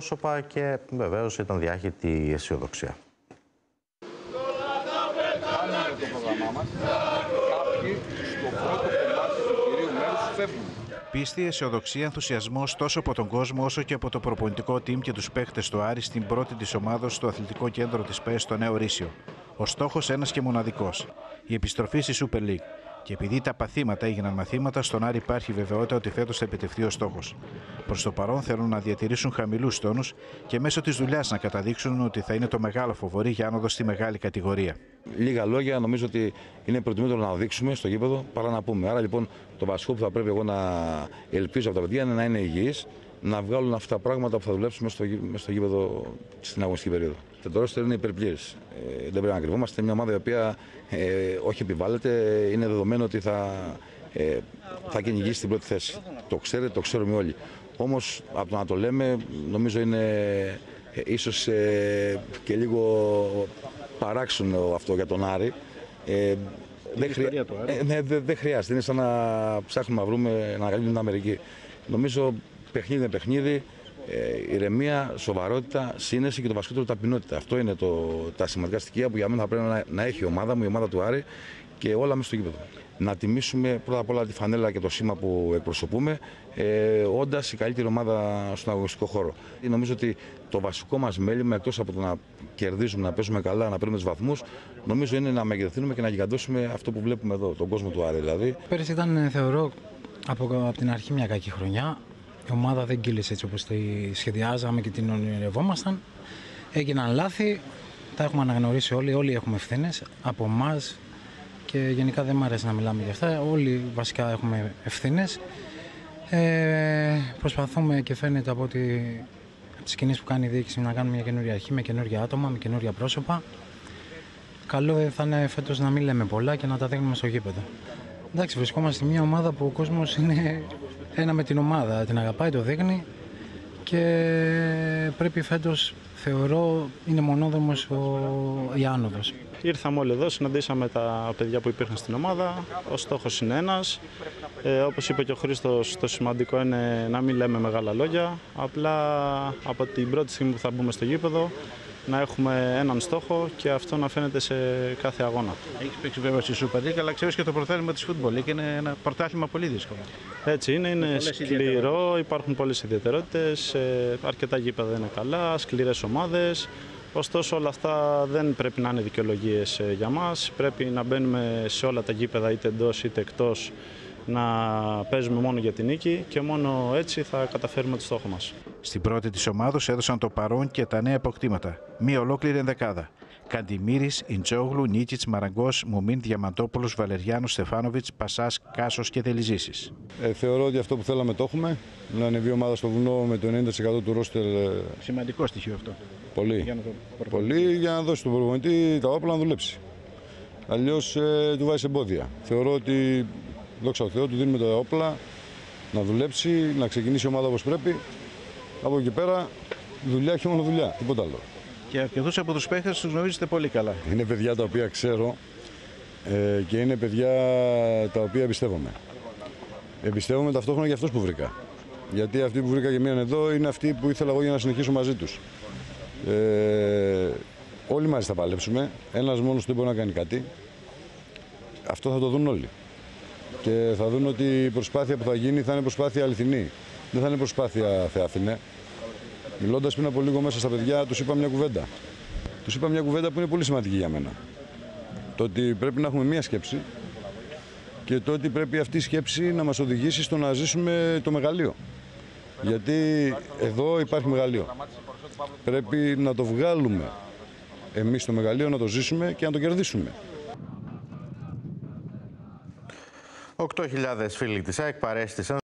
πρόσωπα και βεβαίως ήταν διάχυτη η αισιοδοξία. Κάνουμε το πρόγραμμά μας. Κάποιοι στο πρώτο κομμάτι του κυρίου μέρους φεύγουν. Πίστη, αισιοδοξία, ενθουσιασμός τόσο από τον κόσμο όσο και από το προπονητικό team και τους παίχτε του Άρη στην πρώτη της ομάδα στο αθλητικό κέντρο της ΠΕΣ στο Νέο Ρήσιο. Ο στόχος ένας και μοναδικός. Η επιστροφή στη Super League. Και επειδή τα παθήματα έγιναν μαθήματα, στον Άρη υπάρχει βεβαιότητα ότι φέτος θα επιτευχθεί ο στόχος. Προς το παρόν θέλουν να διατηρήσουν χαμηλούς τόνους και μέσω της δουλειάς να καταδείξουν ότι θα είναι το μεγάλο φοβορή για άνοδο στη μεγάλη κατηγορία. Λίγα λόγια, νομίζω ότι είναι προτιμότερο να δείξουμε στο γήπεδο παρά να πούμε. Άρα λοιπόν το βασικό που θα πρέπει εγώ να ελπίζω από τα παιδιά είναι να είναι υγιείς, να βγάλουν αυτά τα πράγματα που θα δουλέψουμε στο, γή- μες στο γήπεδο στην αγωνιστική περίοδο. Το ρόστερ είναι υπερπλήρες. Ε, δεν πρέπει να κρυβόμαστε. Είναι μια ομάδα η οποία ε, όχι επιβάλλεται, είναι δεδομένο ότι θα, ε, θα κυνηγήσει την πρώτη θέση. Το ξέρετε, το ξέρουμε όλοι. Όμως από το να το λέμε, νομίζω είναι ε, ίσως ε, και λίγο παράξενο αυτό για τον Άρη. Ε, δεν, χρεια... ε, ναι, δεν- δεν χρειάζεται. Είναι σαν να ψάχνουμε να βρούμε να ανακαλύπτουμε την Αμερική. Νομίζω παιχνίδι είναι παιχνίδι. Ε, ηρεμία, σοβαρότητα, σύνεση και το βασικότερο ταπεινότητα. Αυτό είναι το, τα σημαντικά στοιχεία που για μένα θα πρέπει να, να έχει η ομάδα μου, η ομάδα του Άρη και όλα μέσα στο γήπεδο. Να τιμήσουμε πρώτα απ' όλα τη φανέλα και το σήμα που εκπροσωπούμε, ε, όντας η καλύτερη ομάδα στον αγωνιστικό χώρο. Νομίζω ότι το βασικό μας μέλημα, εκτός από το να κερδίζουμε, να παίζουμε καλά, να παίρνουμε τους βαθμούς, νομίζω είναι να μεγεθύνουμε και να γιγαντώσουμε αυτό που βλέπουμε εδώ, τον κόσμο του Άρη. Δηλαδή, Πέρυσι ήταν, ε, θεωρώ, από, από την αρχή μια κακή χρονιά. Η ομάδα δεν κύλησε έτσι όπως τη σχεδιάζαμε και την ονειρευόμασταν. Έγιναν λάθη, τα έχουμε αναγνωρίσει όλοι, όλοι έχουμε ευθύνες από εμά και γενικά δεν μου αρέσει να μιλάμε για αυτά. Όλοι βασικά έχουμε ευθύνες. Ε, προσπαθούμε και φαίνεται από, ότι, από τις κινήσεις που κάνει η διοίκηση να κάνουμε μια καινούργια αρχή με καινούργια άτομα, με καινούργια πρόσωπα. Καλό θα είναι φέτος να μην λέμε πολλά και να τα δείχνουμε στο γήπεδο. Εντάξει, βρισκόμαστε σε μια ομάδα που ο κόσμος είναι ένα με την ομάδα. Την αγαπάει, το δείχνει και πρέπει φέτος, θεωρώ, είναι μονόδρομος ο... η άνοδος. Ήρθαμε όλοι εδώ, συναντήσαμε τα παιδιά που υπήρχαν στην ομάδα. Ο στόχος είναι ένας. Ε, Όπως είπε και ο Χρήστος, το σημαντικό είναι να μην λέμε μεγάλα λόγια. Απλά από την πρώτη στιγμή που θα μπούμε στο γήπεδο να έχουμε έναν στόχο και αυτό να φαίνεται σε κάθε αγώνα. Έχεις παίξει βέβαια στη Super League, αλλά ξέρεις και το πρωτάθλημα της Football League είναι ένα πρωτάθλημα πολύ δύσκολο. Έτσι είναι, είναι Πολλές σκληρό, ιδιαιτερότητες. υπάρχουν πολλές ιδιαιτερότητες, ε, αρκετά γήπεδα είναι καλά, σκληρές ομάδες. Ωστόσο όλα αυτά δεν πρέπει να είναι δικαιολογίες για μας. Πρέπει να μπαίνουμε σε όλα τα γήπεδα είτε εντός είτε εκτός να παίζουμε μόνο για την νίκη και μόνο έτσι θα καταφέρουμε το στόχο μας. Στην πρώτη της ομάδα έδωσαν το παρόν και τα νέα αποκτήματα. Μία ολόκληρη ενδεκάδα. Καντιμήρης, Ιντζόγλου, Νίτσιτ, Μαραγκός, Μουμίν, Διαμαντόπουλος, Βαλεριάνος, Στεφάνοβιτς, Πασάς, Κάσος και Δελιζήση. Ε, θεωρώ ότι αυτό που θέλαμε το έχουμε. Να ανεβεί η ομάδα στο βουνό με το 90% του ρόστερ ε, Σημαντικό στοιχείο αυτό. πολύ. να το Πολύ για να δώσει τον προπονητή τα όπλα να δουλέψει. Αλλιώς ε, του βάζει εμπόδια. Θεωρώ ότι δόξα τω Θεώ του δίνουμε τα όπλα να δουλέψει, να ξεκινήσει η ομάδα όπως πρέπει. Από εκεί πέρα δουλειά και μόνο δουλειά, τίποτα άλλο. Και αρκετούς από τους παίχτες τους γνωρίζετε πολύ καλά. Είναι παιδιά τα οποία ξέρω ε, και είναι παιδιά τα οποία εμπιστεύομαι. Εμπιστεύομαι ταυτόχρονα για αυτούς που βρήκα. Γιατί αυτοί που βρήκα και μείναν εδώ είναι αυτοί που ήθελα εγώ για να συνεχίσω μαζί τους. Ε, όλοι μαζί θα παλέψουμε. Ένας μόνος δεν μπορεί να κάνει κάτι. Αυτό θα το δουν όλοι. Και θα δουν ότι η προσπάθεια που θα γίνει θα είναι προσπάθεια αληθινή. Δεν θα είναι προσπάθεια θεάθηνε. Μιλώντας πριν από λίγο μέσα στα παιδιά, τους είπα μια κουβέντα. Τους είπα μια κουβέντα που είναι πολύ σημαντική για μένα. Το ότι πρέπει να έχουμε μία σκέψη και το ότι πρέπει αυτή η σκέψη να μας οδηγήσει στο να ζήσουμε το μεγαλείο. Γιατί εδώ υπάρχει μεγαλείο. Πρέπει να το βγάλουμε εμείς το μεγαλείο, να το ζήσουμε και να το κερδίσουμε. 8.000 φίλοι της ΑΕΚ παρέστησαν